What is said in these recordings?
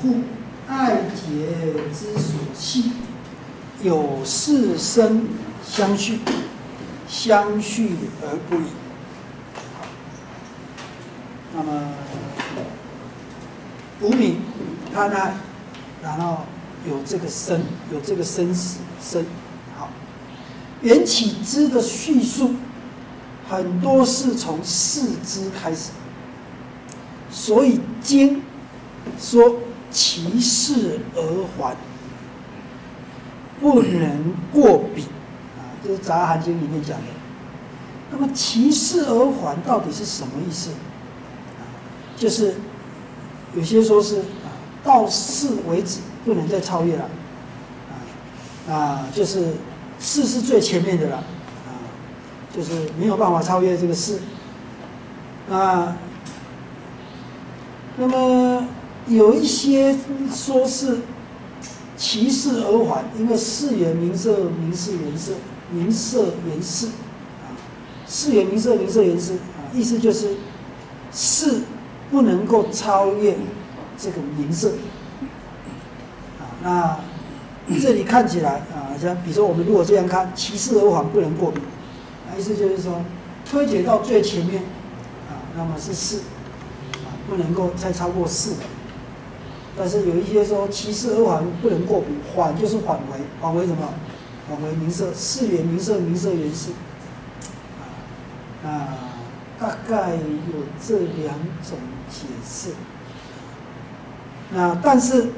故爱结之所系，有四生相续，相续而不已。那么无名贪爱，然后有这个生，有这个生死生。好，缘起之的叙述，很多是从四肢开始，所以经说其事而还，不能过彼。啊，这是《杂含经》里面讲的。那么其事而还到底是什么意思？就是有些说是啊，到四为止，不能再超越了，啊啊，就是四是最前面的了，啊，就是没有办法超越这个四，啊，那么有一些说是其事而还，因为四元名色，名是颜色，名色原色，啊，四元名色，名色原色，啊，意思就是四。不能够超越这个名色啊，那这里看起来啊，像比如说我们如果这样看，其事而还不能过，意思就是说推解到最前面啊，那么是四啊，不能够再超过四。但是有一些说七事二环不能过，缓就是缓为，缓为什么？缓为名色，四元名色，名色原是啊。大概有这两种解释。那但是，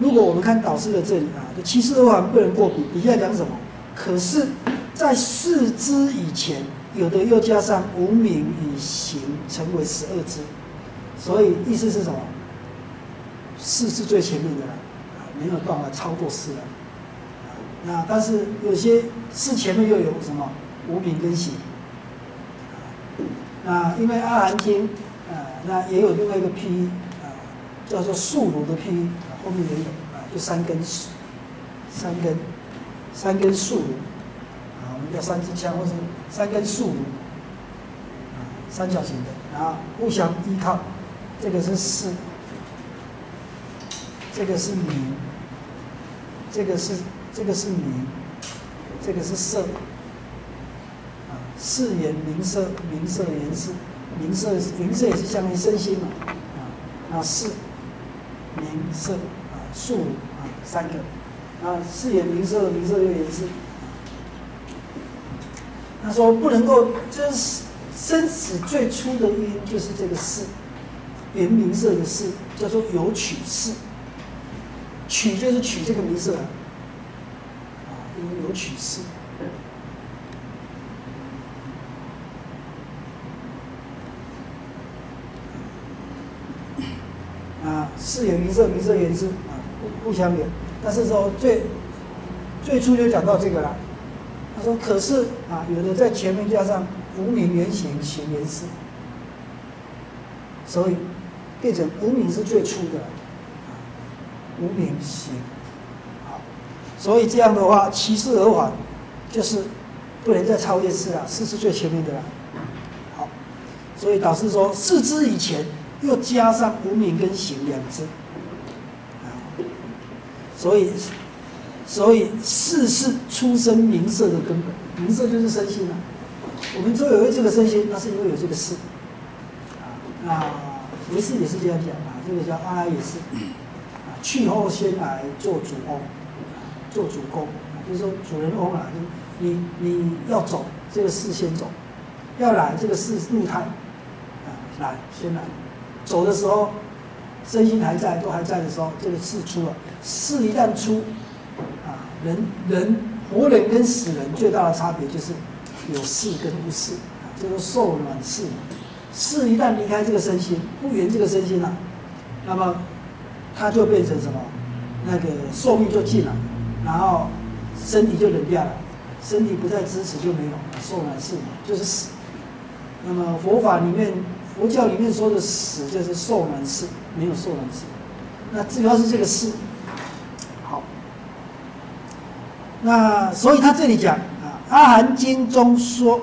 如果我们看导师的这里啊，就七十二环不能过比，底下讲什么？可是，在四支以前，有的又加上无名与行，成为十二支。所以意思是什么？四是最前面的了，没有办法超过四了。啊那但是有些四前面又有什么无名跟行。那因为阿含经，啊，那也有另外一个批，啊，叫做素炉的批，后面也有，啊，就三根，三根，三根素炉，啊，我们叫三支枪或是三根素炉，啊，三角形的，啊，互相依靠，这个是四，这个是名，这个是这个是名，这个是色。啊四眼名色，名色颜色，名色名色也是相当于身心嘛，啊，那四名色啊，数啊，三个，啊，四眼名色，名色又颜色。他说不能够，就是生死最初的因就是这个四，原名色的四，叫做有取四，取就是取这个名色啊，因为有取四。四眼名色，名色言之啊，不不相连。但是说最最初就讲到这个了。他说：“可是啊，有的在前面加上无名原形行言事，所以变成无名是最初的，无名行。好，所以这样的话，其事而还，就是不能再超越四了，四是最前面的了。好，所以导师说，四之以前。”又加上无名跟行两字，啊，所以，所以四是出生名色的根本，名色就是身心啊。我们周有这个身心，那是因为有这个事，啊，那唯识也是这样讲啊，这个叫阿也是，去后先来做主翁，做主公，就是说主人翁啊，你你要走这个事先走，要来这个事入胎，啊，来先来。走的时候，身心还在，都还在的时候，这个事出了。事一旦出，啊，人人活人跟死人最大的差别就是有事跟无事，啊，就是受卵事。事一旦离开这个身心，不圆这个身心了，那么它就变成什么？那个寿命就尽了，然后身体就冷掉了，身体不再支持就没有了受卵事，就是死。那么佛法里面。佛教里面说的死就是受卵死，没有受卵死。那主要是这个事。好，那所以他这里讲啊，《阿含经》中说，《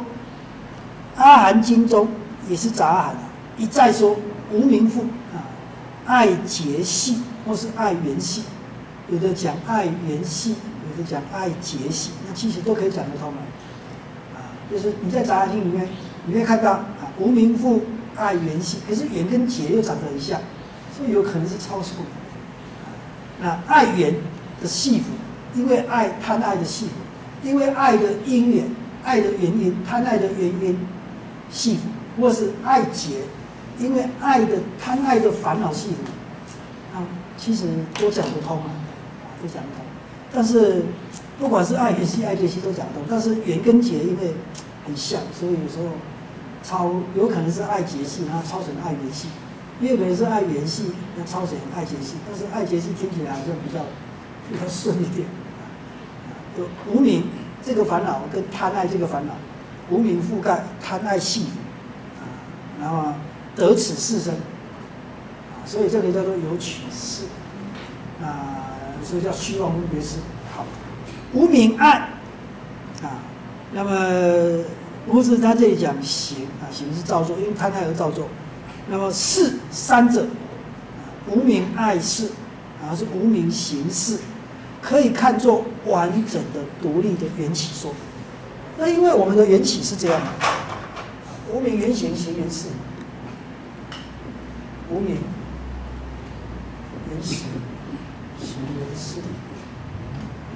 阿含经》中也是杂含，一再说无名父，爱结系或是爱缘系，有的讲爱缘系，有的讲爱结系，那其实都可以讲得通的。啊，就是你在《杂经》里面，你会看到啊，无名父爱缘系，可是缘跟结又长得很像，所以有可能是超出。那爱缘的系符，因为爱贪爱的系符，因为爱的因缘、爱的原因、贪爱的原因系符，或是爱结，因为爱的贪爱的烦恼系统，啊，其实都讲得通啊，都讲得通。但是不管是爱缘系、爱结系都讲得通，但是缘跟结因为很像，所以有时候超有可能是爱结系，然后超成爱缘系。也可能是爱缘系，那超成爱结系，但是爱结系听起来好像比较比较顺一点。就无名这个烦恼跟贪爱这个烦恼，无名覆盖贪爱系，啊，然后得此四身，啊，所以这个叫做有取事，啊，所以叫虚妄分别事。好，无名爱，啊，那么不是他这里讲行啊，行是造作，因为贪爱而造作。那么是三者，无名爱事，啊是无名行事，可以看作完整的独立的缘起说。那因为我们的缘起是这样的，无名缘行行缘事，无名。缘行行缘事，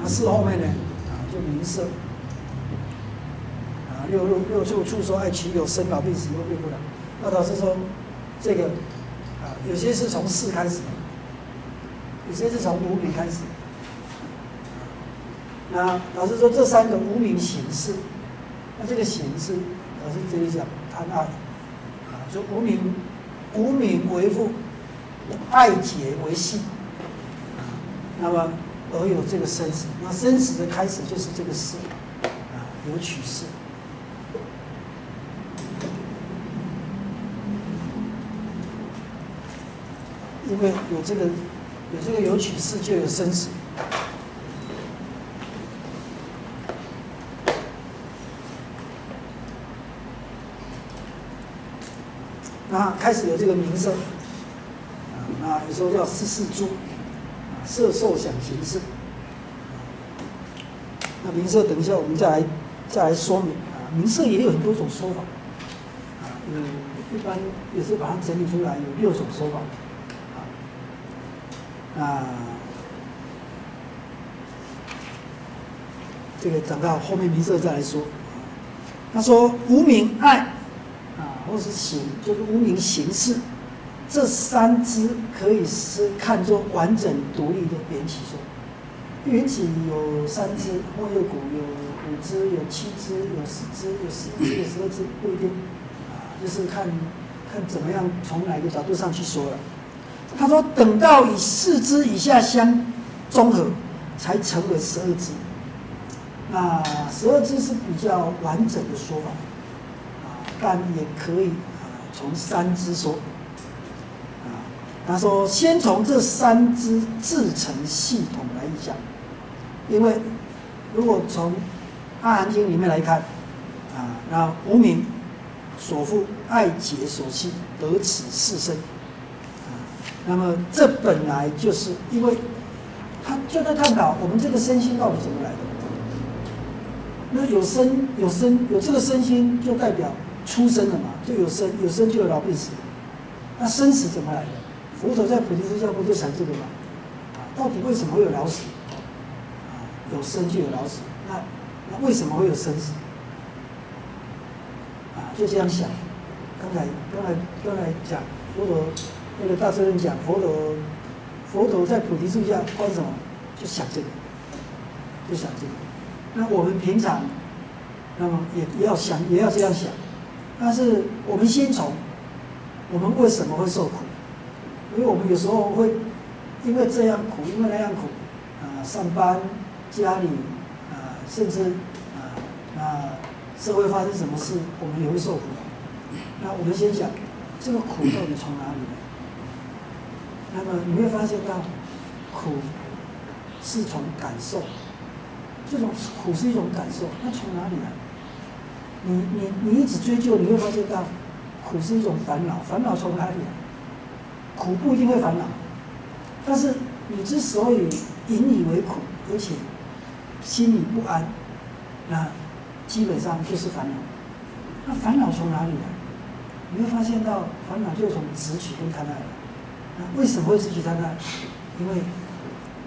那事后面呢？啊就名色，啊六六六处处说爱其有生老病死又变不了，那老师说。这个啊，有些是从四开始，有些是从无名开始。那老师说这三个无名形式，那这个形式，老师这里讲贪爱，啊，说无名无名为父，爱结为系，那么而有这个生死，那生死的开始就是这个事，啊，有取事。因为有这个，有这个有取事，就有生死。那开始有这个名声，啊，那有时候叫四四诸，啊，色受想行识。那名色，等一下我们再来再来说明啊，名色也有很多种说法，啊，嗯，一般也是把它整理出来，有六种说法。啊，这个等到后面名色再来说。他说无名爱，或是行，就是无名形式，这三支可以是看作完整独立的缘起说。缘起有三支，末叶谷有五支，有七支，有十支，有十一支，有十二支，不一定啊，就是看看怎么样从哪个角度上去说了。他说：“等到以四支以下相综合，才成为十二支。那十二支是比较完整的说法，但也可以啊从三支说。啊，他说先从这三支自成系统来讲，因为如果从《阿含经》里面来看，啊，那无名所负爱结所系得此四身。”那么这本来就是因为，他就在探讨我们这个身心到底怎么来的。那有生有生有这个身心，就代表出生了嘛，就有生有生就有老病死。那生死怎么来的？佛陀在菩提之下不就讲这个吗？啊，到底为什么会有老死？啊，有生就有老死。那那为什么会有生死？啊，就这样想。刚才刚才刚才讲佛陀。那个大圣人讲佛陀，佛陀在菩提树下观什么？就想这个，就想这个。那我们平常，那么也也要想，也要这样想。但是我们先从我们为什么会受苦？因为我们有时候会因为这样苦，因为那样苦啊，上班、家里啊，甚至啊，那社会发生什么事，我们也会受苦。那我们先想，这个苦到底从哪里来？那么你会发现到，苦是从感受，这种苦是一种感受，那从哪里来？你你你一直追究，你会发现到，苦是一种烦恼，烦恼从哪里来？苦不一定会烦恼，但是你之所以引以为苦，而且心里不安，那基本上就是烦恼。那烦恼从哪里来？你会发现到烦恼就从执取跟贪爱来。那为什么会执取贪爱？因为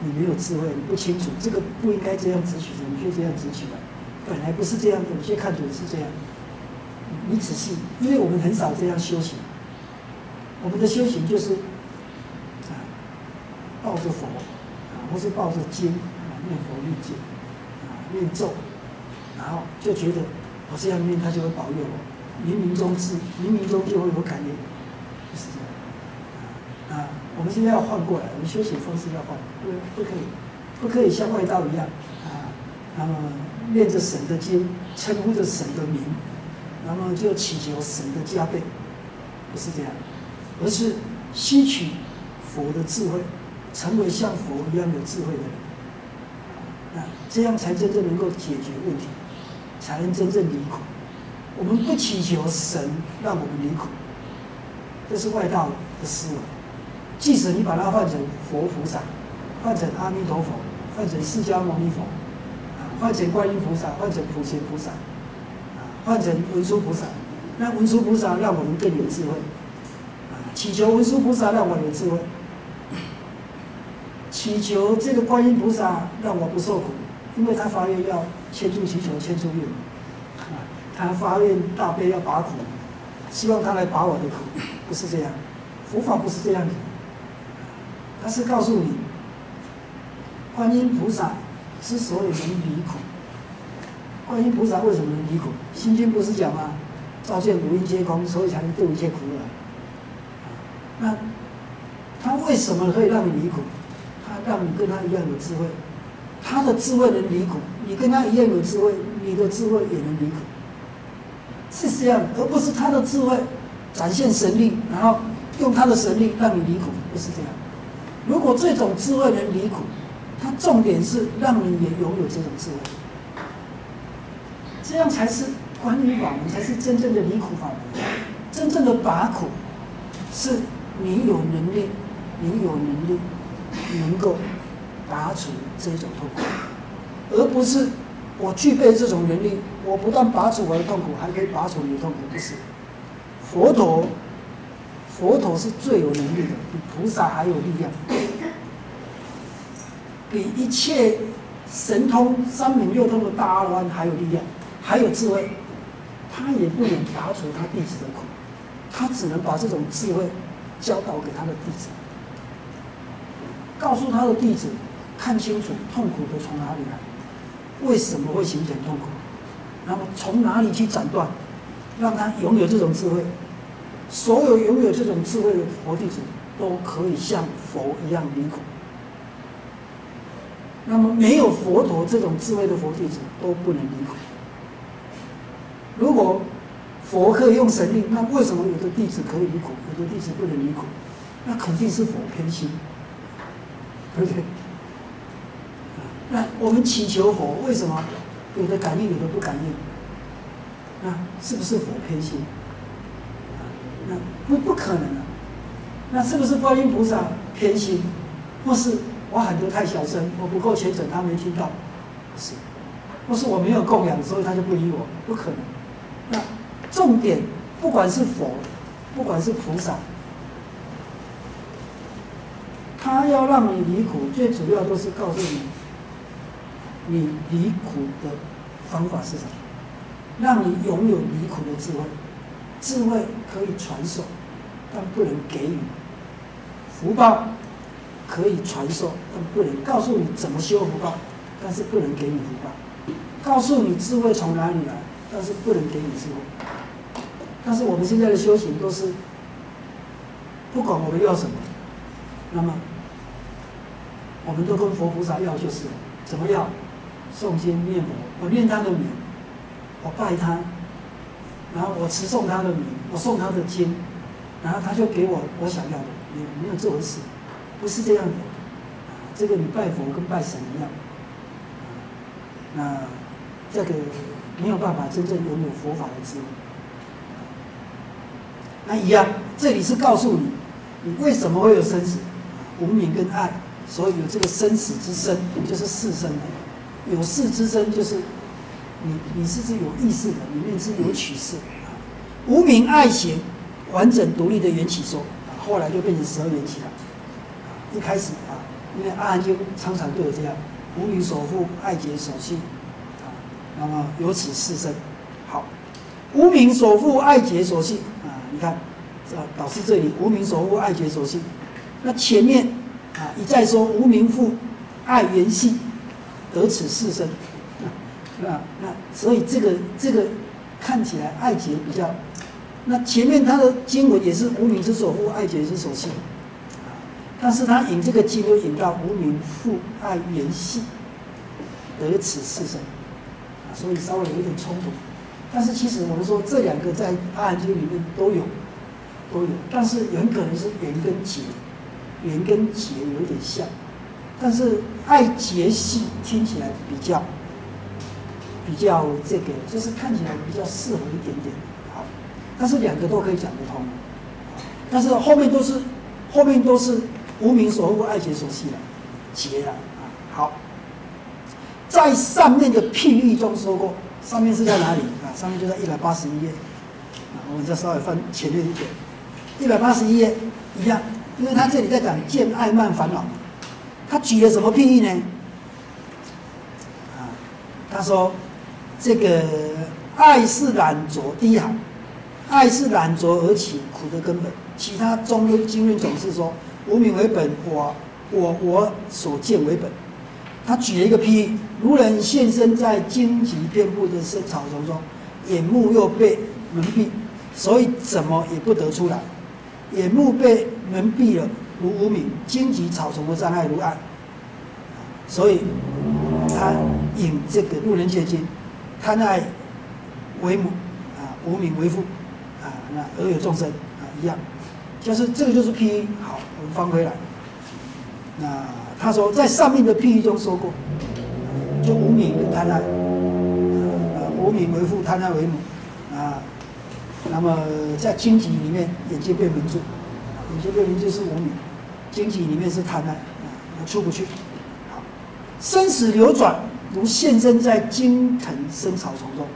你没有智慧，你不清楚这个不应该这样执取的，你却这样执取了。本来不是这样的，有些看准是这样。你仔细，因为我们很少这样修行。我们的修行就是啊，抱着佛啊，或是抱着经啊，念佛念经啊，念咒，然后就觉得我这样念，他就会保佑我，冥冥中智，冥冥中就会有感应，就是这样。啊，我们现在要换过来，我们修行方式要换，不不可以，不可以像外道一样啊，那么念着神的经，称呼着神的名，然后就祈求神的加倍，不是这样。而是吸取佛的智慧，成为像佛一样有智慧的人，那这样才真正能够解决问题，才能真正离苦。我们不祈求神让我们离苦，这是外道的思维。即使你把它换成佛菩萨，换成阿弥陀佛，换成释迦牟尼佛，换成观音菩萨，换成普贤菩萨，啊，换成文殊菩萨，那文殊菩萨让我们更有智慧。祈求文殊菩萨让我有智慧，祈求这个观音菩萨让我不受苦，因为他发愿要千住祈求千住愿，啊，他发愿大悲要拔苦，希望他来拔我的苦，不是这样，佛法不是这样的，他是告诉你，观音菩萨之所以能离苦，观音菩萨为什么能离苦？心经不是讲吗？照见五蕴皆空，所以才能度一切苦厄。那他为什么可以让你离苦？他让你跟他一样有智慧，他的智慧能离苦，你跟他一样有智慧，你的智慧也能离苦，是这样，而不是他的智慧展现神力，然后用他的神力让你离苦，不是这样。如果这种智慧能离苦，它重点是让你也拥有这种智慧，这样才是关于法门，才是真正的离苦法门，真正的拔苦是。你有能力，你有能力能够拔除这种痛苦，而不是我具备这种能力，我不但拔除我的痛苦，还可以拔除你的痛苦。不是，佛陀，佛陀是最有能力的，比菩萨还有力量，比一切神通三明六通的大阿罗汉还有力量，还有智慧。他也不能拔除他弟子的苦，他只能把这种智慧。教导给他的弟子，告诉他的弟子，看清楚痛苦都从哪里来，为什么会形成痛苦，那么从哪里去斩断，让他拥有这种智慧。所有拥有这种智慧的佛弟子，都可以像佛一样离苦。那么没有佛陀这种智慧的佛弟子，都不能离苦。如果佛可以用神力，那为什么有的弟子可以离苦，有的弟子不能离苦？那肯定是佛偏心，对不对？那我们祈求佛，为什么有的感应，有的不感应？那是不是佛偏心？那不不可能啊！那是不是观音菩萨偏心？或是我喊得太小声，我不够虔诚，他没听到？不是，不是我没有供养，所以他就不理我？不可能。那。重点，不管是佛，不管是菩萨，他要让你离苦，最主要都是告诉你，你离苦的方法是什么，让你拥有离苦的智慧。智慧可以传授，但不能给予；福报可以传授，但不能告诉你怎么修福报，但是不能给你福报。告诉你智慧从哪里来，但是不能给你智慧。但是我们现在的修行都是，不管我们要什么，那么我们都跟佛菩萨要就是怎么样诵经念佛，我念他的名，我拜他，然后我持诵他的名，我诵他的经，然后他就给我我想要的，没有没有这回事，不是这样的，这个你拜佛跟拜神一样，那这个没有办法真正拥有佛法的智慧。那一样，这里是告诉你，你为什么会有生死、无名跟爱，所以有这个生死之身，就是四身的。有四之身就是你你是是有意识的，里面是有取势。无名爱行，完整独立的缘起说，后来就变成十二缘起了。一开始啊，因为阿含经常常都有这样，无名所富，爱结所系，啊，那么由此四生。好，无名所富，爱结所系，啊，你看，啊导师这里无名所富，爱结所系，那前面啊一再说无名富，爱缘系，得此四身，那那所以这个这个看起来爱结比较。那前面他的经文也是无名之所富，爱结之所系，但是他引这个经又引到无名缚爱缘系，得此四身，啊，所以稍微有一点冲突。但是其实我们说这两个在阿含经里面都有，都有，但是很可能是缘跟结，缘跟结有点像，但是爱结系听起来比较，比较这个就是看起来比较适合一点点。好但是两个都可以讲得通，但是后面都是后面都是无名所护、爱结所系了，结了啊。好，在上面的譬喻中说过，上面是在哪里啊？上面就在一百八十一页啊。我们再稍微翻前面一点，一百八十一页一样，因为他这里在讲见爱慢烦恼，他举了什么譬喻呢？啊，他说这个爱是染着第一行。爱是染着而起苦的根本，其他中庸经论总是说无名为本，我我我所见为本。他举了一个譬：如人现身在荆棘遍布的生草丛中，眼目又被蒙蔽，所以怎么也不得出来。眼目被蒙蔽了，如无名；荆棘草丛的障碍如爱。所以他引这个路人借经，贪爱为母，啊，无名为父。啊那而有众生啊，一样，就是这个就是譬。好，翻回来。那他说，在上面的譬喻中说过，就无名跟贪爱，呃，无名为父，贪爱为母，啊，那么在经济里面，眼睛被蒙住，眼睛被蒙住是无名，经济里面是贪爱，啊，出不去。好，生死流转，如现身在金藤生草丛中，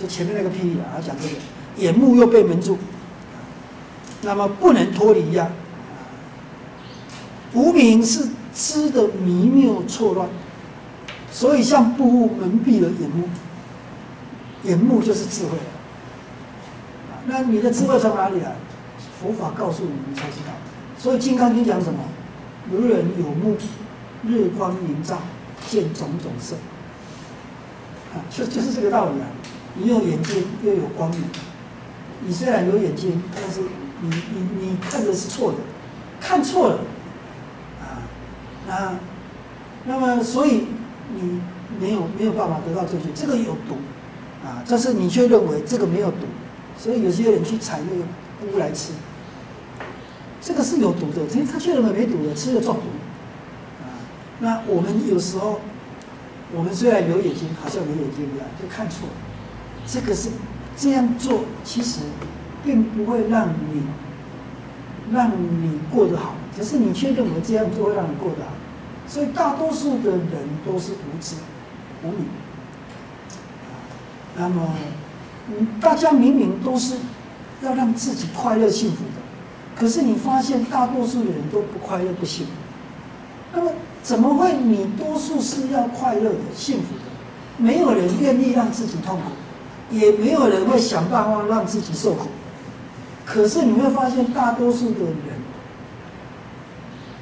就前面那个譬喻啊，讲这个。眼目又被蒙住，那么不能脱离呀。无名是知的迷谬错乱，所以像布物蒙蔽了眼目，眼目就是智慧。那你的智慧从哪里来？佛法告诉你，你才知道。所以《金刚经》讲什么？如人有目，日光明照，见种种色。啊，就就是这个道理啊。你有眼睛，又有光明。你虽然有眼睛，但是你你你看的是错的，看错了，啊那么所以你没有没有办法得到正确，这个有毒，啊，但是你却认为这个没有毒，所以有些人去采那个菇来吃，这个是有毒的，其实他却认为没毒的，吃了中毒，啊，那我们有时候我们虽然有眼睛，好像没眼睛一样，就看错了，这个是。这样做其实并不会让你让你过得好，可是你却认为这样做会让你过得好，所以大多数的人都是无知无明。那么，嗯，大家明明都是要让自己快乐幸福的，可是你发现大多数的人都不快乐不幸福。那么怎么会你多数是要快乐的幸福的？没有人愿意让自己痛苦。也没有人会想办法让自己受苦，可是你会发现，大多数的人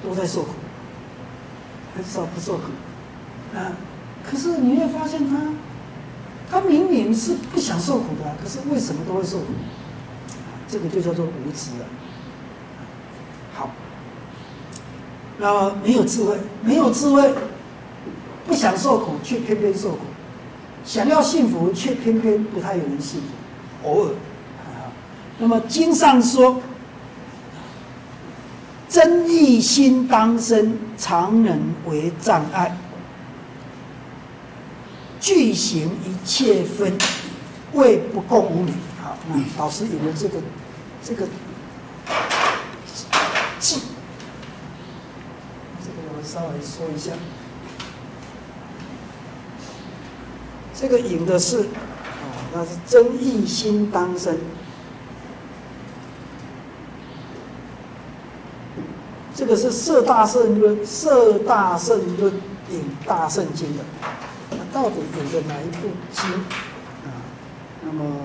都在受苦，很少不受苦啊。可是你会发现，他他明明是不想受苦的，可是为什么都会受苦？这个就叫做无知了。好，那么没有智慧，没有智慧，不想受苦，却偏偏受苦。想要幸福，却偏偏不太有人幸福，偶尔。那么经上说，真意心当生，常人为障碍，具行一切分，为不共无名。好，那老师引的这个这个记，这个稍稍微说一下，这个引的是啊，那是真意心当生。这个是《色大圣论》，《色大圣论》引大圣经的，那到底引的哪一部经？啊？那么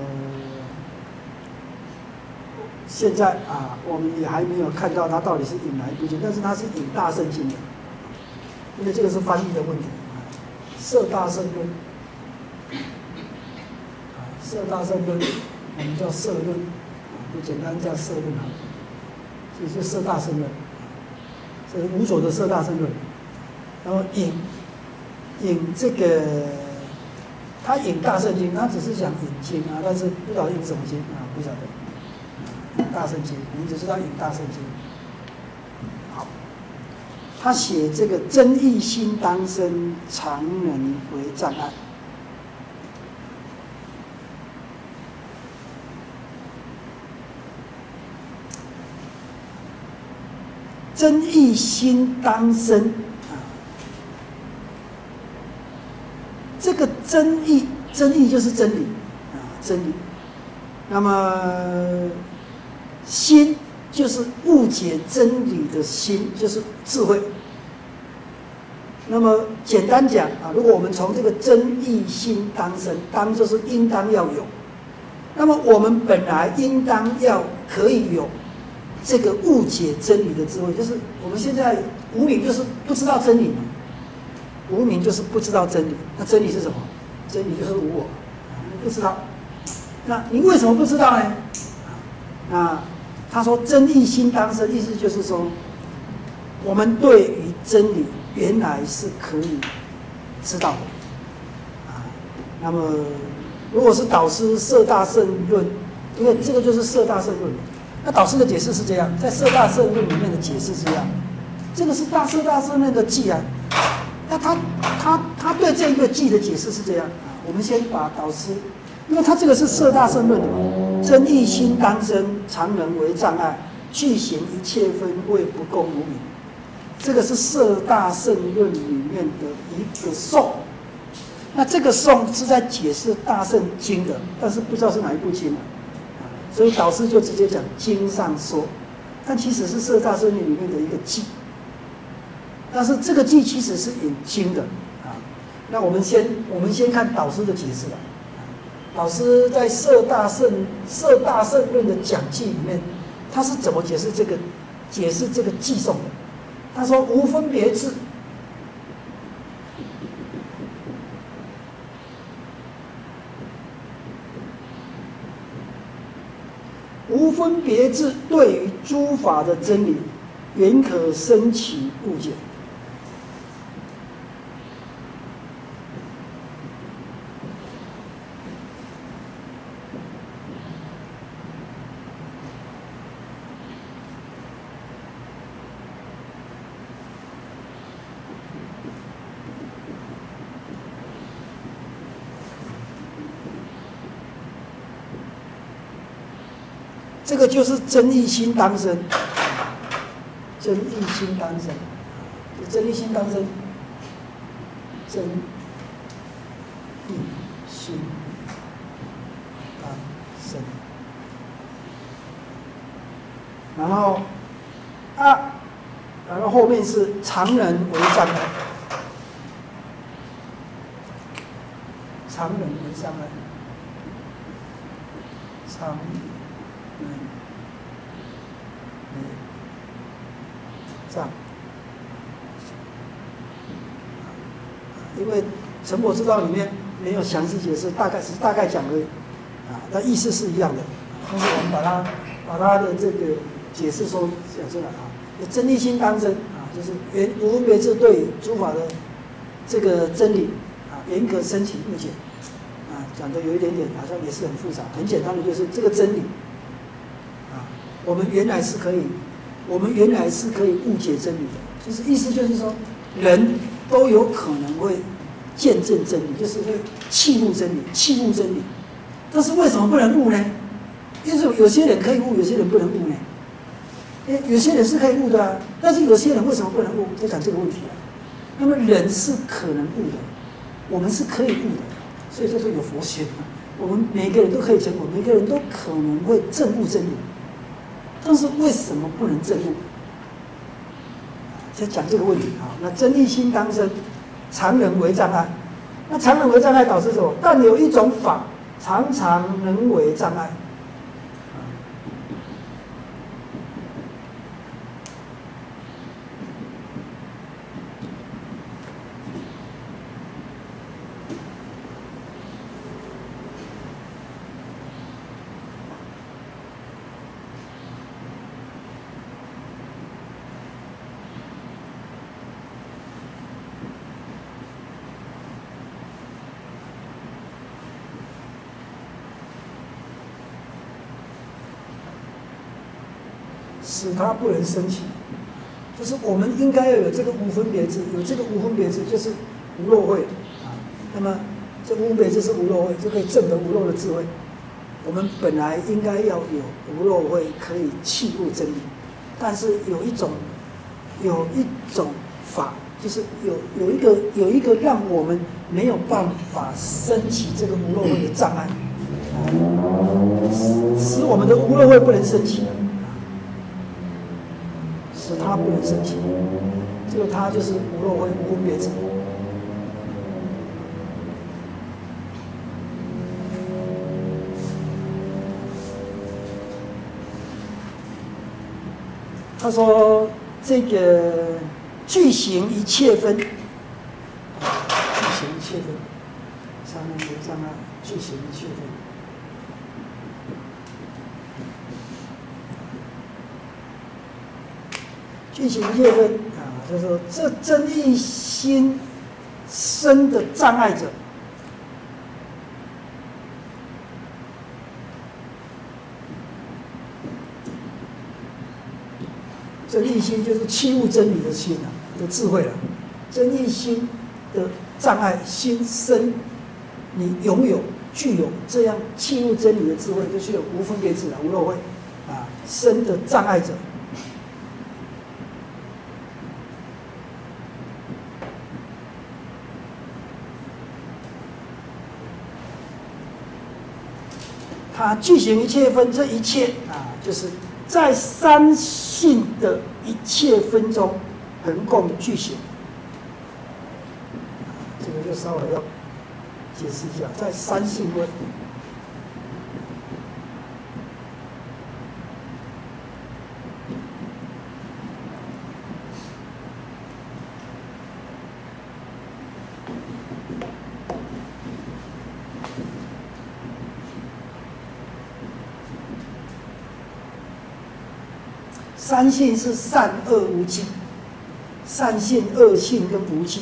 现在啊，我们也还没有看到他到底是引哪一部经，但是他是引大圣经的，因为这个是翻译的问题。啊，《色大圣论》啊，《色大圣论》我们叫色论啊，就简单叫色论啊，这是《色大圣论》。这是无所的色大圣论，然后引引这个，他引大圣经，他只是想引经啊，但是不知道引什么经啊，不晓得。大圣经，我们只知道引大圣经。好，他写这个真意心当生，常人为障碍。真意心当生啊，这个真意，真意就是真理啊，真理。那么心就是误解真理的心，就是智慧。那么简单讲啊，如果我们从这个真意心当生，当就是应当要有，那么我们本来应当要可以有。这个误解真理的智慧，就是我们现在无名，就是不知道真理嘛。无名就是不知道真理，那真理是什么？真理就是无我，不知道。那你为什么不知道呢？那他说真意心当生，意思就是说，我们对于真理原来是可以知道的啊。那么如果是导师色大圣论，因为这个就是色大圣论。那导师的解释是这样，在《色大圣论》里面的解释是这样，这个是大色大圣论的记啊。那他他他对这一个记的解释是这样啊。我们先把导师，因为他这个是《色大圣论》的嘛，真意心当生，常人为障碍，具行一切分位不共无名。这个是《色大圣论》里面的一个颂。那这个颂是在解释大圣经的，但是不知道是哪一部经啊。所以导师就直接讲经上说，但其实是色大圣论里面的一个记，但是这个记其实是引经的啊。那我们先我们先看导师的解释吧。导师在色大圣色大圣论的讲记里面，他是怎么解释这个解释这个记诵的？他说无分别智。分别智对于诸法的真理，原可生起误解。个就是真一心当生，真一心当生，真一心当生，真一心当生。然后啊，然后后面是常人为障碍，常人为障碍，常。嗯，这样，因为《成果之道》里面没有详细解释，大概是大概讲的，啊，那意思是一样的。但是我们把它把它的这个解释说讲出来啊，真理心当真啊，就是原无别智对诸法的这个真理啊，严格申请误解啊，讲的有一点点好像也是很复杂，很简单的就是这个真理。我们原来是可以，我们原来是可以误解真理的，就是意思就是说，人都有可能会见证真理，就是会弃悟真理，弃悟真理。但是为什么不能悟呢？因为有些人可以悟，有些人不能悟呢。哎，有些人是可以悟的啊，但是有些人为什么不能悟？就讲这个问题啊。那么人是可能悟的，我们是可以悟的，所以叫做有佛心。我们每个人都可以成佛，每个人都可能会证悟真理，但是为什么不能证悟？在讲这个问题啊。那真一心当生，常人为障碍。那常人为障碍导致什么？但有一种法，常常人为障碍。使他不能升起，就是我们应该要有这个无分别智，有这个无分别智就是无漏慧啊。那么这无分别智是无漏慧，就可以证得无漏的智慧。我们本来应该要有无漏慧，可以契入真理，但是有一种有一种法，就是有有一个有一个让我们没有办法升起这个无漏慧的障碍，使我们的无漏慧不能升起。他不能升起，这个他就是无漏慧无分别智。他说：“这个具行一切分，具行一切分，上面有障碍，具行一切分。”具行一切分啊，就是说这真一心生的障碍者，真一心就是欺悟真理的心啊，的智慧了。真一心的障碍心生，你拥有具有这样欺悟真理的智慧，就是有无分别智啊，无漏慧啊，生的障碍者。啊，具行一切分，这一切啊，就是在三性的一切分中横共具行。这个就稍微要解释一下，在三性分。三性是善恶无记，善性、恶性跟无记。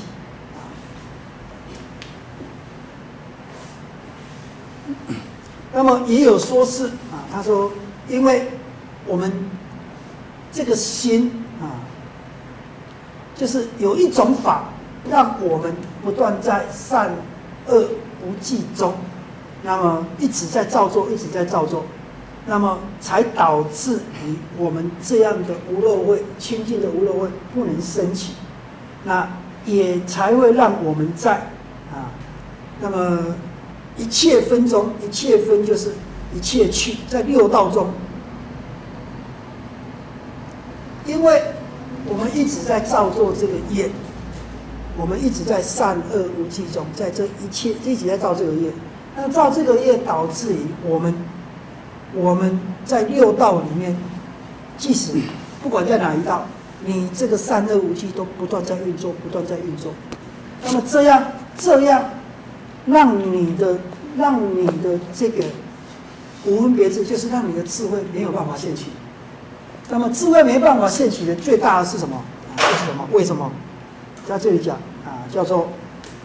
那么也有说是啊，他说，因为我们这个心啊，就是有一种法，让我们不断在善恶无记中，那么一直在造作，一直在造作。那么才导致我们这样的无漏位清净的无漏位不能升起，那也才会让我们在啊，那么一切分中，一切分就是一切去在六道中，因为我们一直在造作这个业，我们一直在善恶无记中，在这一切一直在造这个业，那造这个业导致于我们。我们在六道里面，即使不管在哪一道，你这个善恶无记都不断在运作，不断在运作。那么这样这样，让你的让你的这个无分别智，就是让你的智慧没有办法现起。那么智慧没办法现起的最大的是什么？就是什么？为什么？在这里讲啊，叫做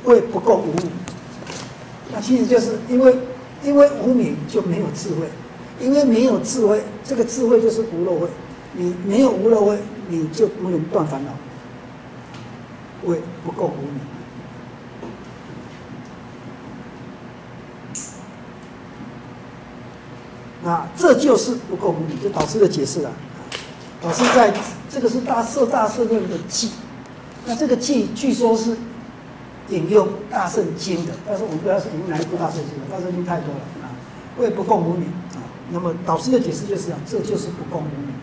为不够无明。那其实就是因为因为无明就没有智慧。因为没有智慧，这个智慧就是无漏慧。你没有无漏慧，你就不能断烦恼。慧不够无明。那这就是不够无明，就导师的解释了。导师在这个是大色大色论的记，那这个记据说是引用大圣经的，但是我们不知道是引用哪一部大圣经的，大圣经太多了啊。为不共无名啊，那么导师的解释就是讲，这就是不共无名。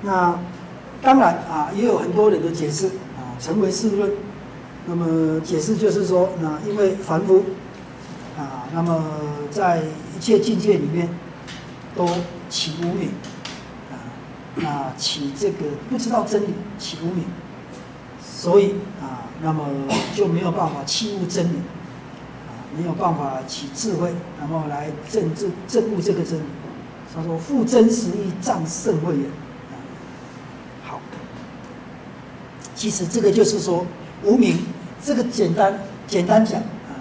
那当然多人的解释啊，成为世论。那么解释就是说，那因为凡夫啊，那么在一切境界里面都起无名啊，那起这个不知道真理，起无名，所以啊，那么就没有办法弃悟真理啊，没有办法起智慧，然后来证证证悟这个真理。他说：“复真实义，障圣慧也。”其实这个就是说，无名这个简单简单讲啊，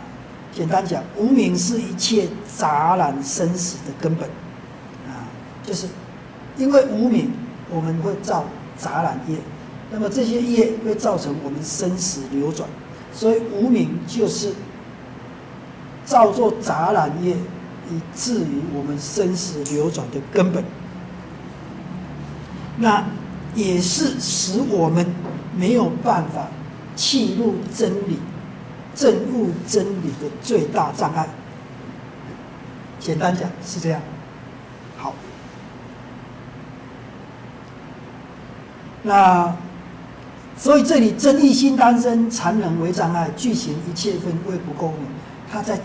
简单讲，无名是一切杂染生死的根本啊，就是因为无名，我们会造杂染业，那么这些业会造成我们生死流转，所以无名就是造作杂染业，以至于我们生死流转的根本，那也是使我们。没有办法契入真理、证悟真理的最大障碍。简单讲是这样。好，那所以这里真意心单身，残忍为障碍，具行一切分位不公明。他在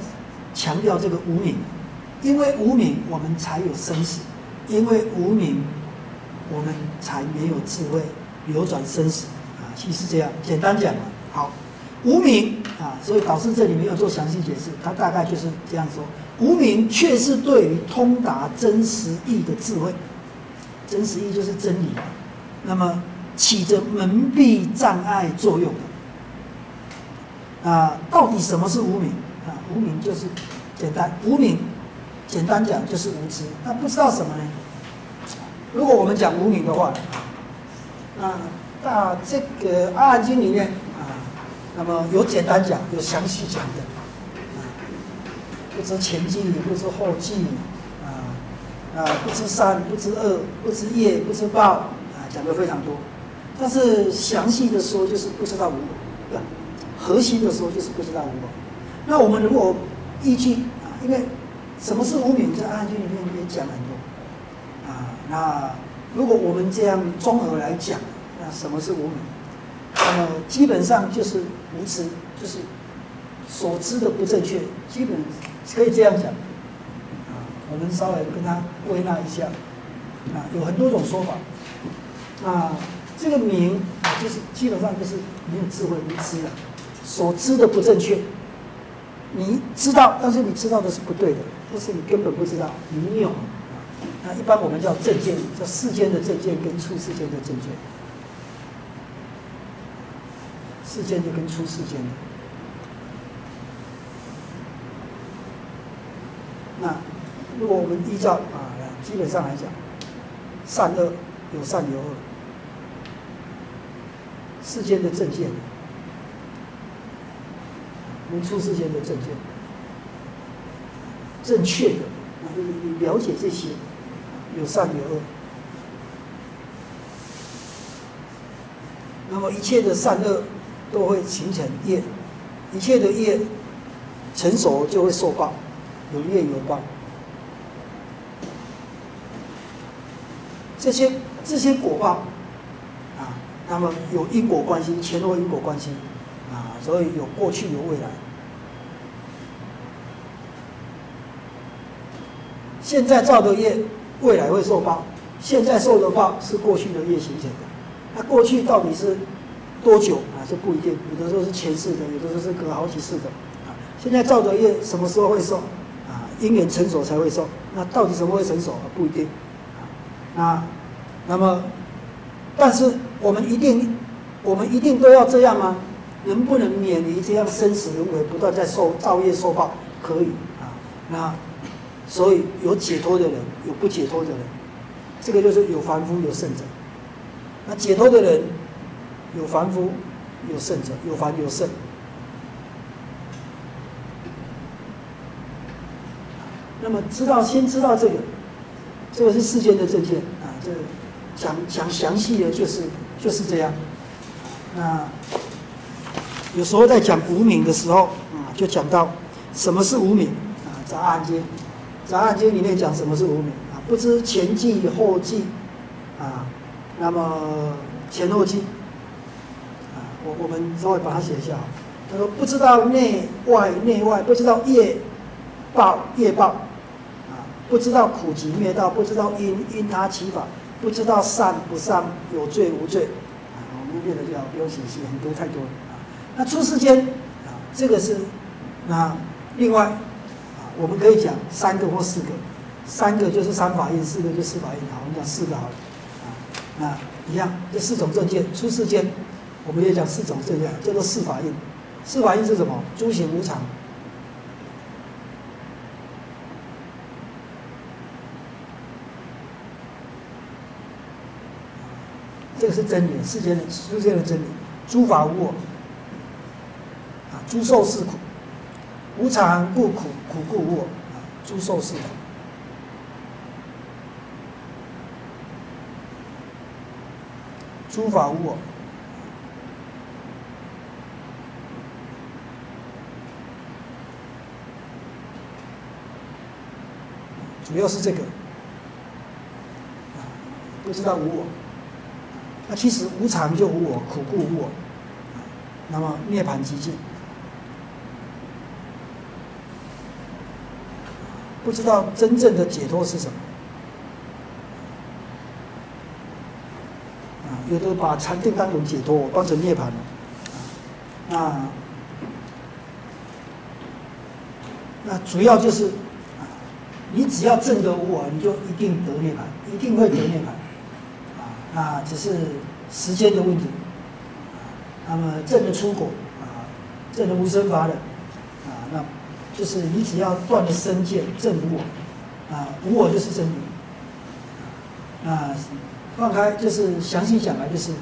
强调这个无名，因为无名我们才有生死，因为无名我们才没有智慧流转生死。啊其实这样，简单讲嘛好，无名啊，所以导师这里没有做详细解释，他大概就是这样说：无名却是对于通达真实义的智慧，真实义就是真理，那么起着蒙蔽障碍作用的。啊，到底什么是无名啊？无名就是简单，无名简单讲就是无知，那不知道什么呢？如果我们讲无名的话，那。那这个《阿含经》里面啊，那么有简单讲，有详细讲的，啊，不知前进，不知后进，啊，啊，不知善，不知恶，不知业，不知报，啊，讲的非常多。但是详细的说，就是不知道无我，核心的说，就是不知道无我。那我们如果依据啊，因为什么是无名，在《阿含经》里面也讲很多，啊，那如果我们这样综合来讲。什么是无名？那么基本上就是无知，就是所知的不正确，基本可以这样讲。啊，我们稍微跟他归纳一下。啊，有很多种说法。啊，这个名，就是基本上就是没有智慧无知了，所知的不正确。你知道，但是你知道的是不对的，或是你根本不知道，你没有。那一般我们叫正见，叫世间的正见跟出世间的正见。世间就跟出世间的，那如果我们依照啊，基本上来讲，善恶有善有恶，世间的正见，跟出世间的正见，正确的，那就是你了解这些，有善有恶，那么一切的善恶。都会形成业，一切的业成熟就会受报，有业有报。这些这些果报啊，那么有因果关系，前后因果关系啊，所以有过去有未来。现在造的业，未来会受报；现在受的报是过去的业形成的。那过去到底是？多久啊？这不一定，有的时候是前世的，有的时候是隔好几世的。啊，现在造的业什么时候会受？啊，因缘成熟才会受。那到底什么会成熟啊？不一定。啊，那么，但是我们一定，我们一定都要这样吗？能不能免离这样生死轮回，不断在受造业受报？可以啊。那所以有解脱的人，有不解脱的人，这个就是有凡夫有圣者。那解脱的人有凡夫有圣者，有凡有圣。那么知道先知道这个，这个是世间的正见啊。这讲讲详细的就是就是这样。那有时候在讲无名的时候啊，就讲到什么是无名啊？杂案经，杂案经里面讲什么是无名啊？不知前记后记啊，那么前后记啊，我们稍微把它写一下。他说不知道内外内外，不知道业报业报啊。不知道苦集灭道，不知道因因他起法，不知道善不善，有罪无罪，啊，我们念的就好，不用写写很多太多了啊。那出世间啊，这个是那另外啊，我们可以讲三个或四个，三个就是三法印，四个就是四法印，好，我们讲四个好了啊。那一样，这四种证件出世间，我们也讲四种证件，叫做四法印。四法印是什么？诸行无常。这个是真理，世间的世间的真理。诸法无我，啊，诸受是苦，无常故苦，苦故无我，啊，诸受是苦。诸法无我，主要是这个，不知道无我。那其实无常就无我，苦故无我，那么涅槃极尽，不知道真正的解脱是什么，啊，有的把禅定当成解脱，当成涅槃了，啊，那主要就是，你只要证得无我，你就一定得涅槃，一定会得涅槃。啊，那只是时间的问题。啊那么证得出果啊，证得无生法忍啊，那就是你只要断了身见，证无我啊，无我就是真理。啊，放开就是详细讲来就是，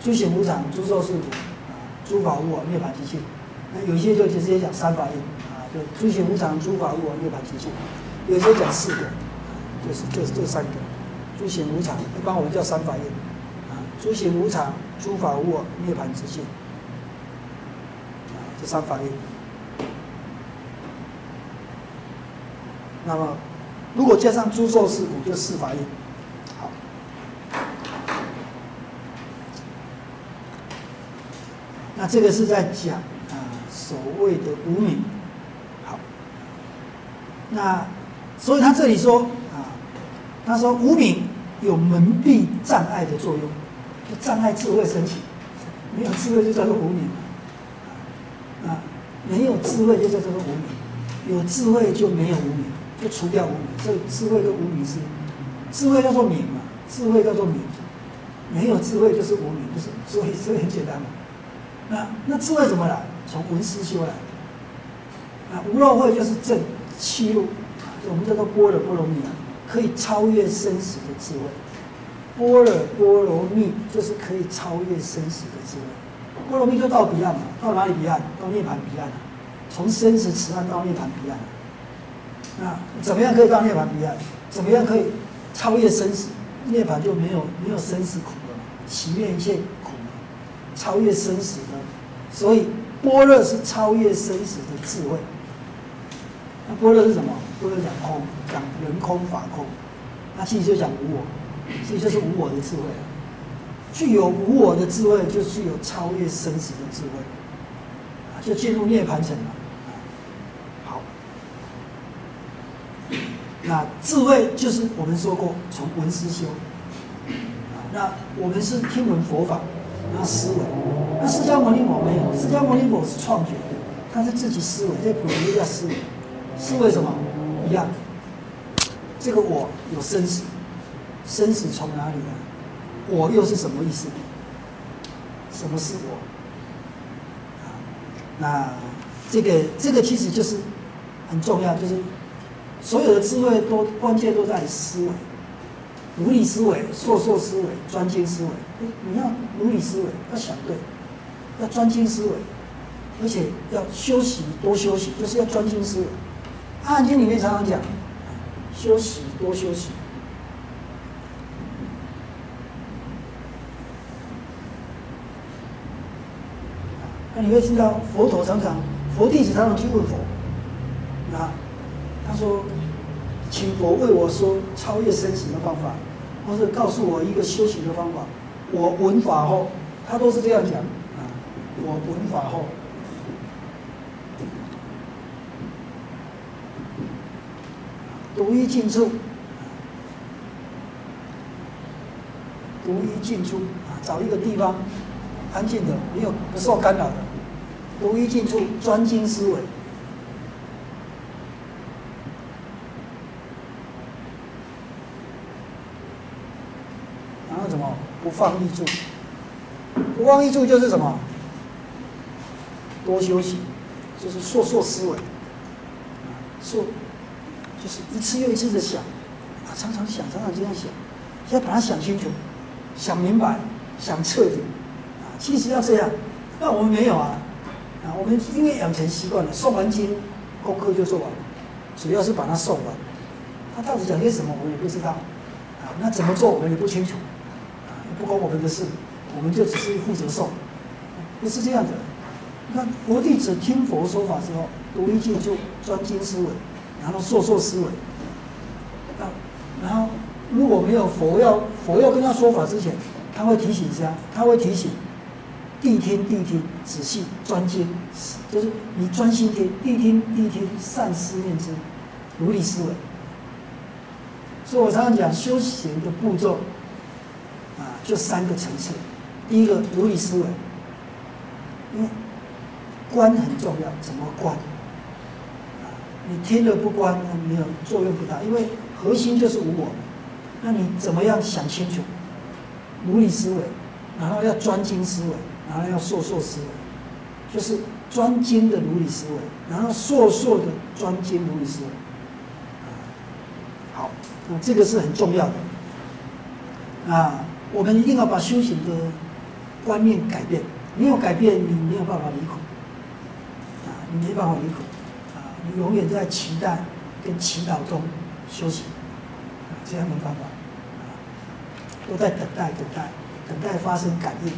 诸行无常，诸受是苦啊，诸法无我，涅槃极尽。那有些就直接讲三法印啊，就诸行无常，诸法无我，涅槃极尽。有时候讲四个，就是就是这三个。诸行无常，一般我们叫三法印，啊，诸行无常，诸法无我，涅槃之境，啊，这三法印。那么，如果加上诸受是苦，就四法印。好，那这个是在讲啊，所谓的无名。好，那所以他这里说啊，他说无名。有蒙蔽障碍的作用，就障碍智慧升起。没有智慧就叫做无明，啊，没有智慧就叫做无明，有智慧就没有无明，就除掉无明。所以智慧跟无明是，智慧叫做明嘛，智慧叫做明，没有智慧就是无明，就是所以所以很简单嘛。那那智慧怎么来？从闻思修来。啊，无漏慧就是正七路，我们叫做般若波罗蜜啊。可以超越生死的智慧，般若波罗蜜就是可以超越生死的智慧。波罗蜜就到彼岸嘛，到哪里彼岸？到涅槃彼岸从生死此岸到涅槃彼岸那怎么样可以到涅槃彼岸？怎么样可以超越生死？涅槃就没有没有生死苦了，起灭一切苦超越生死的。所以般若是超越生死的智慧。那般若是什么？般若讲空。讲人空法空，那其实就讲无我，其实就是无我的智慧。具有无我的智慧，就具有超越生死的智慧，就进入涅盘城了。好，那智慧就是我们说过从闻思修，那我们是听闻佛法，然后思维。那释迦牟尼佛没有，释迦牟尼佛是创觉，他是自己思维，这普通叫思维，是为什么一样。这个我有生死，生死从哪里来？我又是什么意思？什么是我？那这个这个其实就是很重要，就是所有的智慧都关键都在思维，努力思维、硕硕思维、专精思维。你要努力思维，要想对，要专精思维，而且要休息多休息，就是要专精思维。《阿含经》里面常常讲，休息多休息。那你会听到佛陀常常，佛弟子常常去问佛，啊，他说，请佛为我说超越生死的方法，或者告诉我一个修行的方法。我闻法后，他都是这样讲啊，我闻法后，独一进处，独一进出啊，找一个地方安静的，没有不受干扰的。独一进处，专精思维，然后什么？不放逸住，不放逸住就是什么？多休息，就是硕硕思维，硕就是一次又一次的想，啊，常常想，常常这样想，要把它想清楚，想明白，想彻底，啊，其实要这样，那我们没有啊。啊，我们因为养成习惯了，诵完经，功课就做完了，主要是把它诵完。他到底讲些什么，我们也不知道。啊，那怎么做，我们也不清楚。啊，不关我们的事，我们就只是负责诵，不是这样的。你看，佛弟子听佛说法之后，读一句就专精思维，然后烁烁思维。啊，然后如果没有佛要佛要跟他说法之前，他会提醒一下，他会提醒。谛听，谛听，仔细专精，就是你专心听，谛听，谛听，善思念之，如理思维。所以我常常讲修行的步骤，啊，就三个层次。第一个，如理思维，因为观很重要，怎么观？你听了不观，没有作用不大，因为核心就是无我。那你怎么样想清楚？努力思维，然后要专精思维。然后要硕硕思维，就是专精的努力思维，然后硕硕的专精努力思维。好，那这个是很重要的。啊，我们一定要把修行的观念改变，没有改变，你没有办法离苦。啊，你没办法离苦。你永远在期待跟祈祷中修行。这样没办法。都在等待，等待，等待发生感应。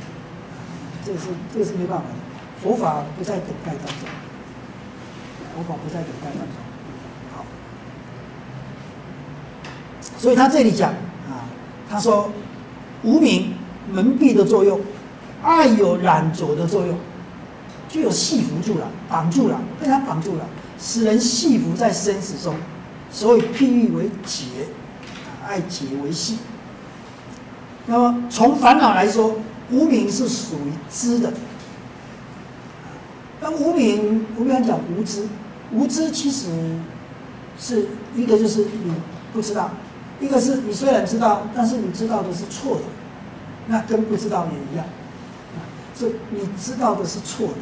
这是这个是没办法的，佛法不在等待当中，佛法不在等待当中。好，所以他这里讲啊，他说无名蒙蔽的作用，爱有染着的作用，就有系缚住了，绑住了，被他绑住了，使人系服在生死中，所以譬喻为结，爱结为系。那么从烦恼来说。无名是属于知的，那无名，我们讲无知，无知其实是一个就是你不知道，一个是你虽然知道，但是你知道的是错的，那跟不知道也一样，这你知道的是错的，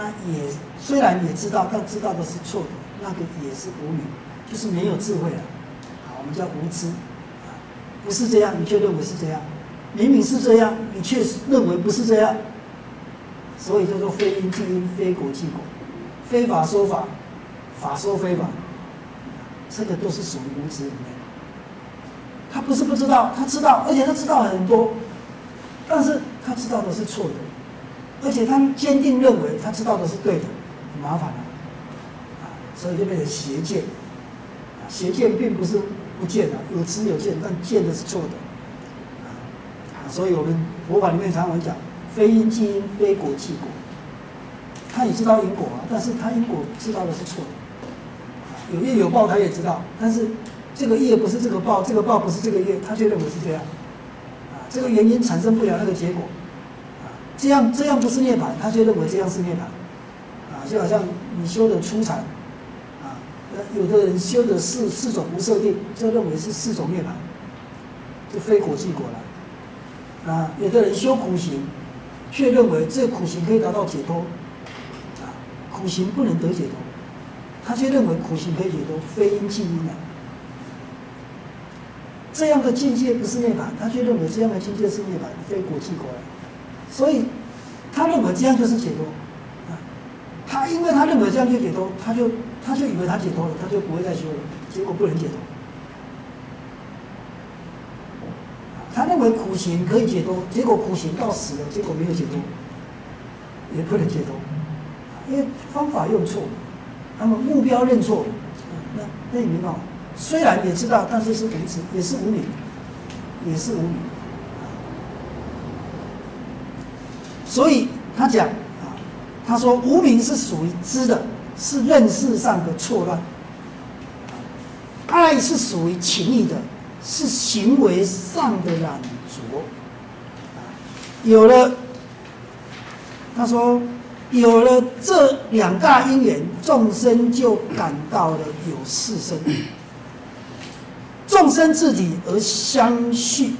那也虽然也知道，但知道的是错的，那个也是无语，就是没有智慧了，啊，我们叫无知，啊，不是这样，你却认为是这样。明明是这样，你却认为不是这样，所以叫做非因即因，非果即果，非法说法，法说非法，这个都是属于无知里面。他不是不知道，他知道，而且他知道很多，但是他知道的是错的，而且他坚定认为他知道的是对的，很麻烦了，啊，所以就变成邪见，邪见并不是不见的，有知有见，但见的是错的啊。所以我们佛法里面常常讲，非因即因，非果即果。他也知道因果啊，但是他因果知道的是错的。有业有报，他也知道，但是这个业不是这个报，这个报不是这个业，他却认为是这样。啊，这个原因产生不了那个结果。这样这样不是涅槃，他却认为这样是涅槃。啊，就好像你修的初禅，啊，有的人修的四四种无设定，就认为是四种涅槃，就非果即果了。啊，有的人修苦行，却认为这苦行可以达到解脱，啊，苦行不能得解脱，他却认为苦行可以解脱，非因即因啊。这样的境界不是涅槃，他却认为这样的境界是涅槃，非果即果了所以他认为这样就是解脱，啊，他因为他认为这样就解脱，他就他就以为他解脱了，他就不会再修了，结果不能解脱。他认为苦行可以解脱，结果苦行到死了，结果没有解脱，也不能解脱，因为方法用错，那么目标认错，那那你明白吗？虽然也知道，但是是无知，也是无明，也是无明。所以他讲啊，他说无明是属于知的，是认识上的错乱；爱是属于情意的。是行为上的染着，有了，他说，有了这两大因缘，众生就感到了有四生，众生自体而相续，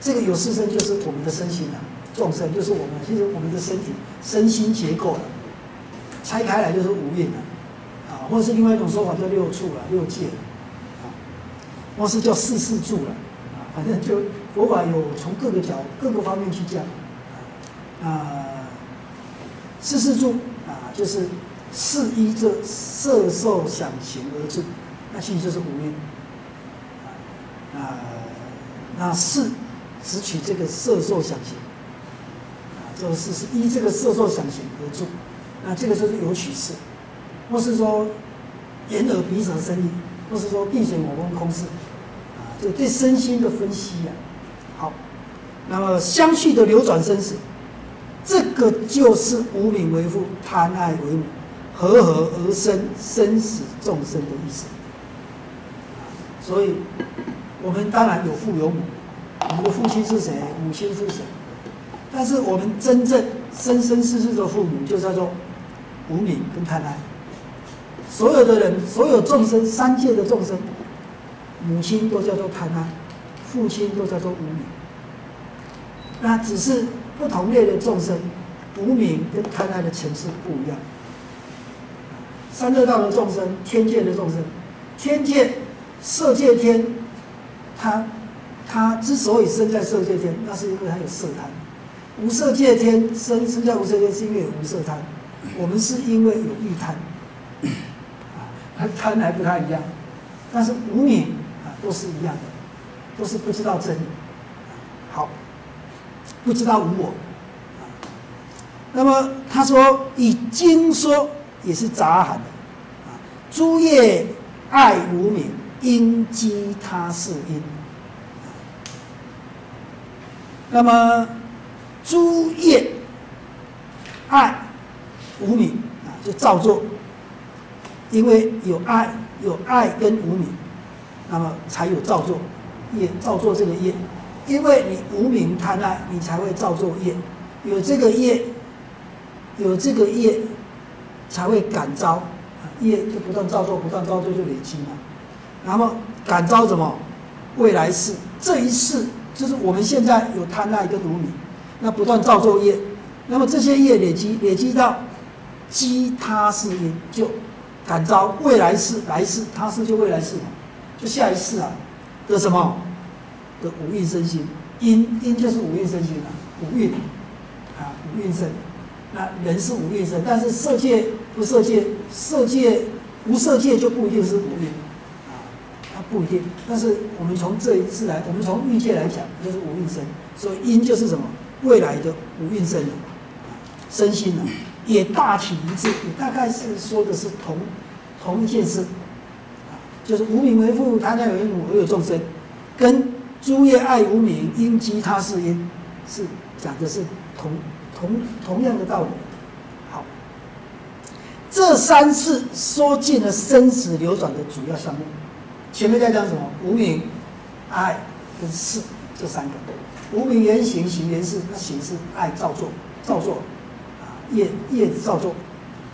这个有四生就是我们的身心啊，众生就是我们，其实我们的身体身心结构了，拆开来就是五蕴了，啊，或者是另外一种说法叫六处了，六界了，啊。或是叫四四住了，啊，反正就佛法有从各个角、各个方面去讲，啊，四四住啊，就是四依这色受想行而住，那其实就是五蕴，啊，那四只取这个色受想行，这个四是依这个色受想行而住，那这个就是有取四，或是说眼耳鼻舌身意，或是说地水火风空识。就对身心的分析呀，好，那么相续的流转生死，这个就是无名为父，贪爱为母，和合而生生死众生的意思。所以，我们当然有父有母，我们的父亲是谁？母亲是谁？但是我们真正生生世世的父母，就叫做无名跟贪爱。所有的人，所有众生，三界的众生。母亲都叫做贪爱，父亲都叫做无名。那只是不同类的众生，无名跟贪爱的层次不一样。三恶道的众生，天界的众生，天界色界天，他他之所以生在色界天，那是因为他有色贪；无色界天生生在无色界，是因为有无色贪。我们是因为有欲贪，啊，贪还不太一样，但是无名。都是一样的，都是不知道真，好，不知道无我，那么他说以经说也是杂含的，啊，诸业爱无名，因积他是因，那么诸业爱无名啊，就造作，因为有爱，有爱跟无名。那么才有造作业，造作这个业，因为你无名贪爱，你才会造作业，有这个业，有这个业，才会感召啊，业就不断造作，不断造作就累积嘛。那么感召什么？未来世，这一世就是我们现在有贪爱跟无名，那不断造作业，那么这些业累积，累积到积他世因，就感召未来世，来世他世就未来世嘛。就下一世啊的什么的五蕴身心，因因就是五蕴身心啊，五蕴啊五蕴身，那人是五蕴身，但是色界不色界，色界无色界就不一定是五蕴啊，它不一定。但是我们从这一次来，我们从欲界来讲，就是五蕴身，所以因就是什么未来的五蕴身身心啊，也大体一致，也大概是说的是同同一件事。就是无名为父，贪爱为母，而有众生，跟诸业爱无名，因积他是因，是讲的是同同同样的道理。好，这三次说尽了生死流转的主要项目。前面在讲什么？无名、爱跟事这三个。无名言行，行言事，那行是爱造作，造作啊业业造作。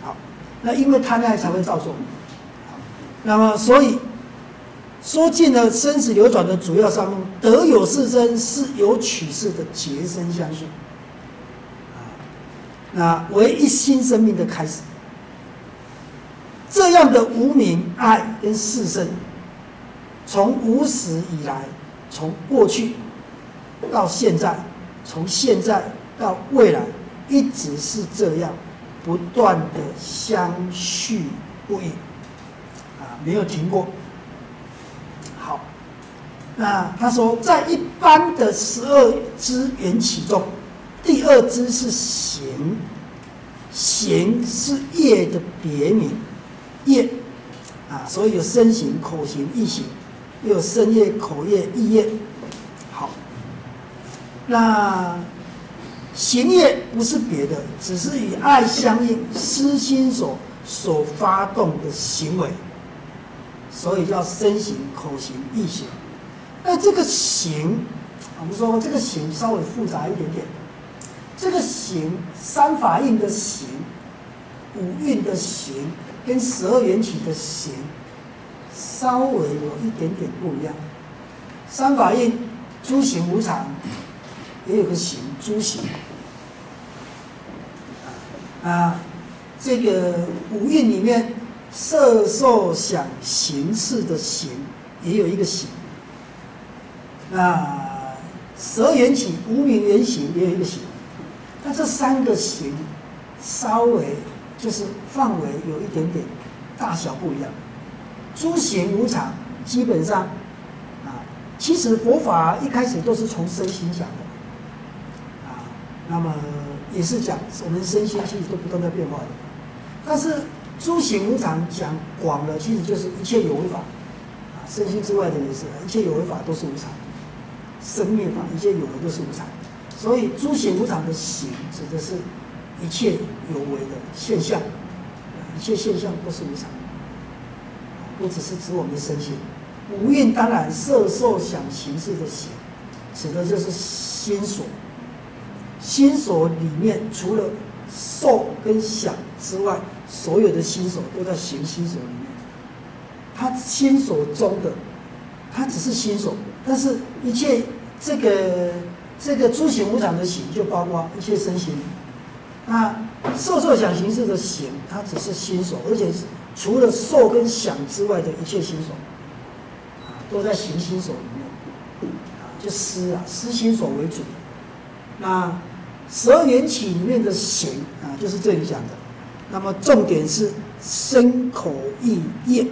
好，那因为贪爱才会造作。那么，所以说尽了生死流转的主要项目，得有四身是有取势的结生相续，啊，那为一新生命的开始。这样的无名爱跟世生，从无始以来，从过去到现在，从现在到未来，一直是这样，不断的相续不已，啊，没有停过。好，那他说，在一般的十二支缘起中，第二支是行，行是业的别名。业啊，所以有身行、口行、意行，又有身业、口业、意业。那行业不是别的，只是与爱相应、私心所所发动的行为，所以叫身行、口行、意行。那这个行，我们说这个行稍微复杂一点点。这个行，三法印的行，五蕴的行。跟十二缘起的行稍微有一点点不一样。三法印诸行无常，也有个行诸行。啊，这个五蕴里面色受想行识的行也有一个行。那十二缘起无名缘行也有一个行。那这三个行稍微。就是范围有一点点大小不一样，诸行无常，基本上啊，其实佛法一开始都是从身心讲的，那么也是讲我们身心其实都不断在变化的，但是诸行无常讲广了，其实就是一切有为法啊，身心之外的也是，一切有为法都是无常，生灭法一切有为都是无常，所以诸行无常的行指的是。一切有为的现象，一切现象都是无常，不只是指我们的身心。五蕴当然色受想行识的行，指的就是心所。心所里面除了受跟想之外，所有的心所都在行心所里面。他心所中的，他只是心所，但是一切这个这个诸行无常的行，就包括一切身心。那受受想行识的行，它只是心所，而且是除了受跟想之外的一切心所，啊，都在行心所里面，啊，就思啊，思心所为主。那十二缘起里面的行啊，就是这里讲的。那么重点是身口意业，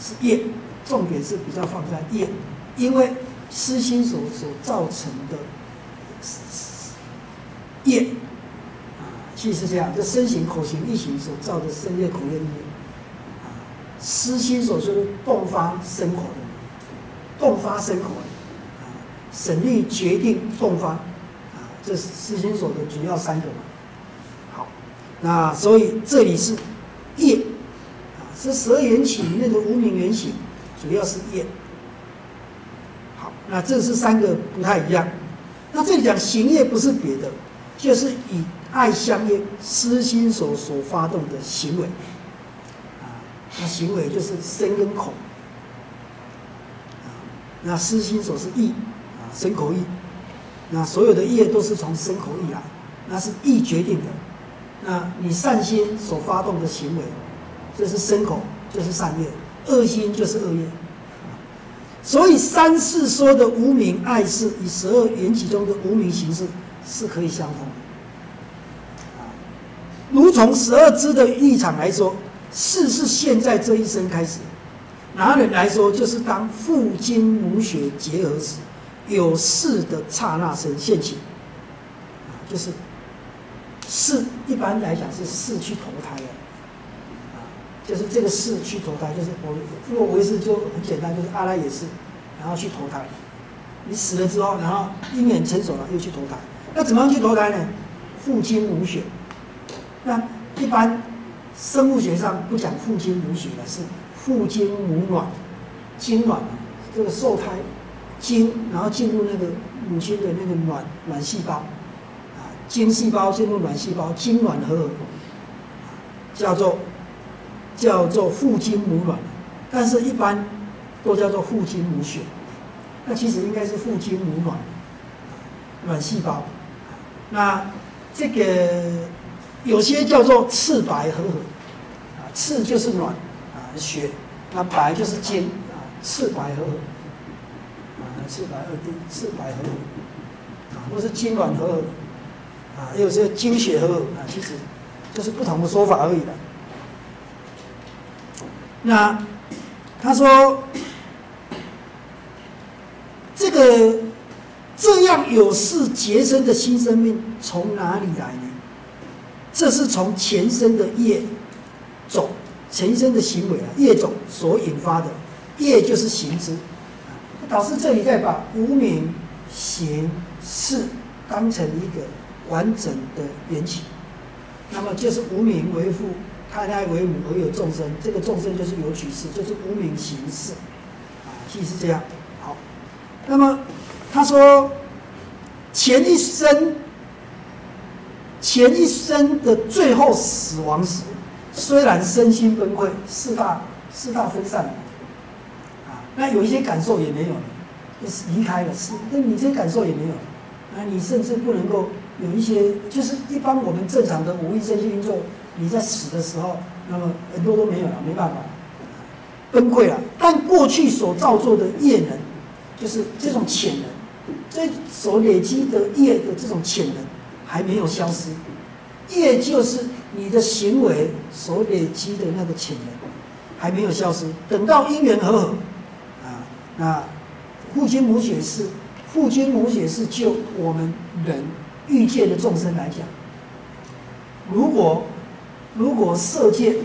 是业，重点是比较放在业，因为私心所所造成的业啊。其实是这样，这身行、口行、意行所造的身业、口业、意业，啊，私心所就是动发生口的，动发生口的，啊，省力决定动发，这是思心所的主要三个。好，那所以这里是业，啊，是十二缘起里面的无名缘起，主要是业。好，那这是三个不太一样。那这里讲行业不是别的，就是以。爱相应，私心所所发动的行为，啊，那行为就是身跟口，那私心所是意，啊，身口意，那所有的业都是从身口意来，那是意决定的，那你善心所发动的行为，这是身口，就是善业，恶心就是恶业，所以三世说的无名爱事与十二缘起中的无名形式是可以相通的。如从十二支的立场来说，事是现在这一生开始；拿人来说，就是当父精母血结合时，有事的刹那生现起。啊，就是事一般来讲是事去投胎的，啊，就是这个事去投胎，就是我如果为师就很简单，就是阿赖也是，然后去投胎。你死了之后，然后因缘成熟了又去投胎，那怎么样去投胎呢？父精母血。那一般生物学上不讲父精母血的，是父精母卵，精卵这个受胎精，然后进入那个母亲的那个卵卵细胞，啊，精细胞进入卵细胞，精卵合，叫做叫做父精母卵，但是一般都叫做父精母血，那其实应该是父精母卵，卵细胞，那。这个有些叫做赤白和合，啊，赤就是卵啊血，那白就是精啊，赤白和合，啊，赤白二地，赤白和合，啊，或是金暖和合，啊，有些金血和合啊，其实就是不同的说法而已的。那他说这个。这样有事结生的新生命从哪里来呢？这是从前身的业种、前身的行为啊，业种所引发的。业就是行之。导师这里在把无名行事当成一个完整的缘起，那么就是无名为父，胎胎为母而有众生，这个众生就是有取事，就是无名行事啊，即是这样。好，那么。他说：“前一生，前一生的最后死亡时，虽然身心崩溃，四大四大分散，那有一些感受也没有了，就是离开了，是，那你这些感受也没有，了，那，你甚至不能够有一些，就是一般我们正常的五欲身心运作，你在死的时候，那么很多都没有了，没办法，崩溃了。但过去所造作的业能，就是这种潜能。”这所累积的业的这种潜能还没有消失，业就是你的行为所累积的那个潜能还没有消失。等到因缘和合，那父亲母血是父亲母血是就我们人欲界的众生来讲，如果如果色界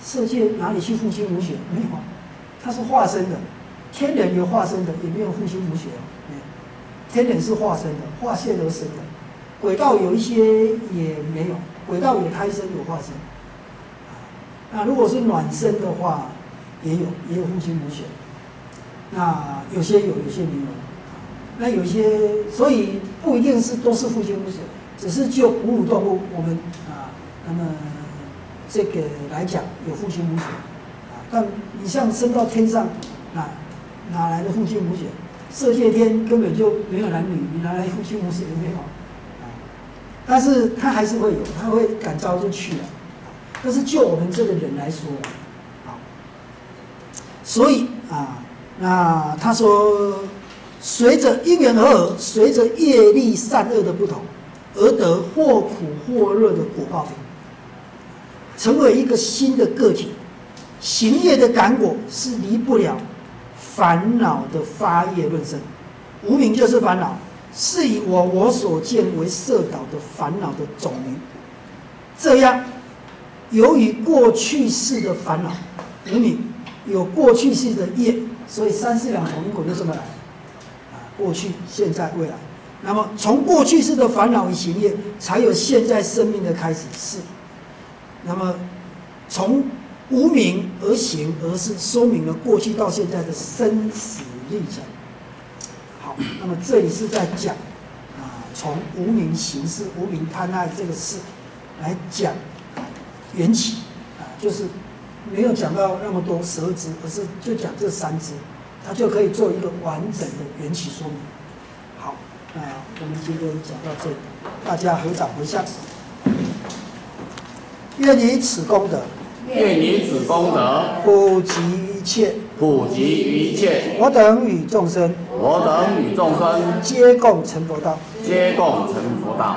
色界哪里去父亲母血没有，它是化身的，天人有化身的，也没有父亲母血天人是化身的，化现而生的；轨道有一些也没有，轨道有胎生有化身。那如果是卵生的话，也有也有父亲母血。那有些有，有些没有。那有些，所以不一定是都是父亲母血，只是就哺乳动物，我们啊，那么这个来讲有父亲母血啊。但你像升到天上，啊哪来的父亲母血？色界天根本就没有男女，你拿来父亲母血也没有啊。但是他还是会有，他会感召就去了。但是就我们这个人来说，啊，所以啊，那他说，随着因缘而合，随着业力善恶的不同，而得或苦或乐的果报，成为一个新的个体。行业的感果是离不了。烦恼的发业论生，无名就是烦恼，是以我我所见为色导的烦恼的总名。这样，由于过去世的烦恼，无名有过去世的业，所以三世两重因果就这么来。啊，过去、现在、未来。那么从过去世的烦恼与行业，才有现在生命的开始。是，那么从。无名而行，而是说明了过去到现在的生死历程。好，那么这里是在讲啊，从无名行事、无名贪爱这个事来讲缘起啊，就是没有讲到那么多蛇支，而是就讲这三支，它就可以做一个完整的缘起说明。好，那我们今天讲到这里，大家合掌回向，愿以此功德。愿以此功德普及一切，普及一切。我等与众生，我等与众生皆共成佛道，皆共成佛道。